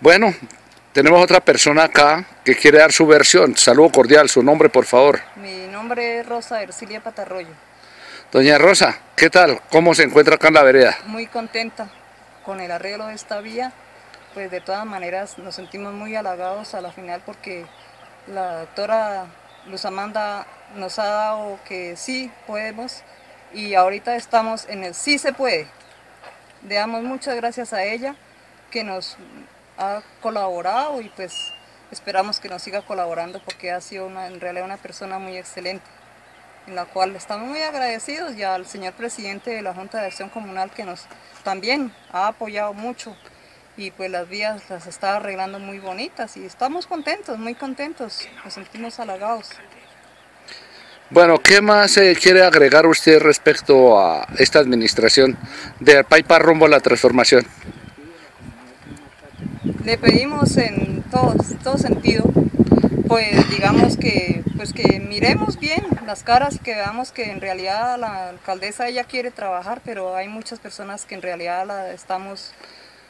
Bueno, tenemos otra persona acá que quiere dar su versión. Saludo cordial, su nombre por favor. Mi nombre es Rosa Ercilia Patarroyo. Doña Rosa, ¿qué tal? ¿Cómo se encuentra acá en la vereda? Muy contenta con el arreglo de esta vía. Pues de todas maneras nos sentimos muy halagados a la final porque la doctora Luz Amanda nos ha dado que sí podemos y ahorita estamos en el sí se puede. Le damos muchas gracias a ella que nos ha colaborado y pues esperamos que nos siga colaborando porque ha sido una, en realidad una persona muy excelente en la cual estamos muy agradecidos y al señor presidente de la Junta de Acción Comunal que nos también ha apoyado mucho y pues las vías las está arreglando muy bonitas y estamos contentos, muy contentos, nos sentimos halagados. Bueno, ¿qué más eh, quiere agregar usted respecto a esta administración de Paipa rumbo a la transformación? Le pedimos en todo, todo sentido, pues digamos que, pues que miremos bien las caras y que veamos que en realidad la alcaldesa ella quiere trabajar, pero hay muchas personas que en realidad la estamos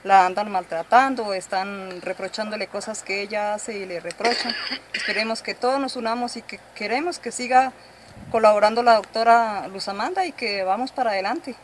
la andan maltratando, están reprochándole cosas que ella hace y le reprochan. Esperemos que todos nos unamos y que queremos que siga colaborando la doctora Luz Amanda y que vamos para adelante.